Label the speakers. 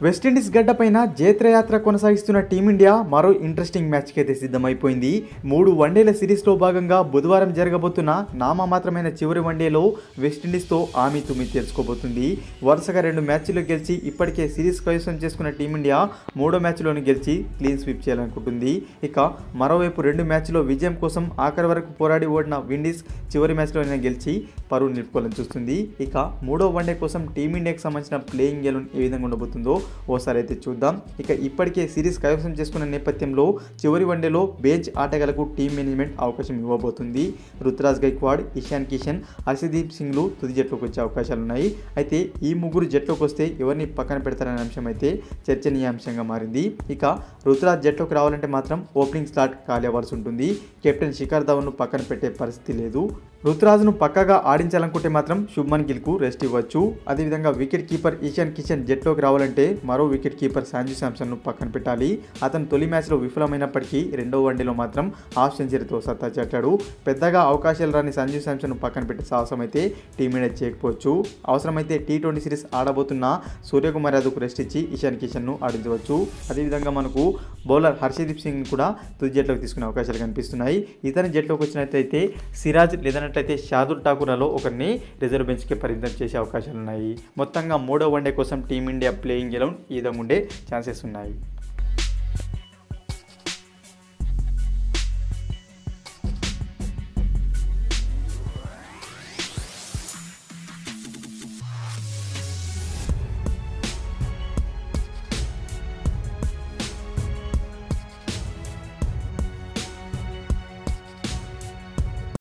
Speaker 1: West Indies గడ్డపైన జేత్రయాత్ర కొనసాగిస్తున్న team India మరో interesting మ్యాచ్కి అయితే సిద్ధమైపోయింది మూడు వన్డేల సిరీస్లో భాగంగా బుధవారం జరగబోతున్న నామమాత్రమైన చివరి వన్డేలో వెస్టిండీస్తో ఆమె తుమి తెలుసుకోబోతుంది. వరుసగా రెండు మ్యాచ్లు గెలిచి ఇప్పటికే సిరీస్ కైవసం చేసుకున్న టీమిండియా మూడో మ్యాచ్లోని గెలిచి క్లీన్ స్వీప్ చేయాలనుకుంటుంది. ఇక మరోవైపు రెండు మ్యాచ్లో విజయం కోసం ఆఖరి వరకు పోరాడి ఓడిన విండీస్ చివరి మ్యాచ్లోనే గెలిచి పరువు నిలుపుకోవాలని చూస్తుంది. ఇక మూడో వన్డే కోసం టీమిండియాకి సంబంధించిన ప్లేయింగ్ గెలూన్ ఏ విధంగా ఉండబోతుందో ఓసారి అయితే చూద్దాం. ఇక ఇప్పటికే సిరీస్ కైవసం చేసుకున్న నేపథ్యంలో చివరి వన్డేలో బెంచ్ ఆటగాళ్ళకు టీం మేనేజ్మెంట్ అవకాశం ఇవ్వబోతుంది. రుతురాజ్ గైక్వాడ్ ఇషాన్ కిషన్ హర్షదీప్ సింగ్లు తుది జట్లోకి వచ్చే అవకాశాలు ఉన్నాయి. అయితే ఈ ముగ్గురు జట్లోకి వస్తే ఎవరిని పక్కన పెడతారనే అంశం అయితే చర్చనీయాంశంగా మారింది. ఇక రుతురాజ్ జట్లోకి రావాలంటే మాత్రం ఓపెనింగ్ స్లాట్ ఖాళీ అవ్వాల్సి ఉంటుంది. కెప్టెన్ శిఖర్ ధవన్ను పక్కన పెట్టే పరిస్థితి లేదు. రుతురాజును పక్కగా ఆడించాలనుకుంటే మాత్రం శుభ్మన్ గిల్కు రెస్ట్ ఇవ్వచ్చు. అదేవిధంగా వికెట్ కీపర్ ఈశాన్ కిషన్ జట్లోకి రావాలంటే మరో వికెట్ కీపర్ సాంజు శాంసన్ను పక్కన పెట్టాలి. అతను తొలి మ్యాచ్లో విఫలమైనప్పటికీ రెండో వన్డేలో మాత్రం హాఫ్ సెంచరీతో సత్తా చాటాడు. పెద్దగా అవకాశాలు రాని సంజు శాంసన్ను పక్కన పెట్టే సాహసం అయితే టీమిండియా చేయకపోవచ్చు. అవసరమైతే టీ ట్వంటీ సిరీస్ ఆడబోతున్న సూర్యకుమార్ యాదవ్కు రెస్ట్ ఇచ్చి ఇషాన్ కిషన్ను ఆడించవచ్చు. అదేవిధంగా మనకు బౌలర్ హర్షదీప్ సింగ్ కూడా తుది జట్లోకి తీసుకునే అవకాశాలు కనిపిస్తున్నాయి. ఇతని జట్లోకి వచ్చినట్లయితే సిరాజ్ లేదన్నట్లయితే షాదుల్ ఠాకూర్లలో ఒకరిని రిజర్వ్ బెంచ్కి పరిమితం చేసే అవకాశాలు ఉన్నాయి మొత్తంగా మూడో వన్డే కోసం టీమిండియా ప్లేయింగ్ ఎలౌన్ ఈ విధంగా ఉండే ఛాన్సెస్ ఉన్నాయి.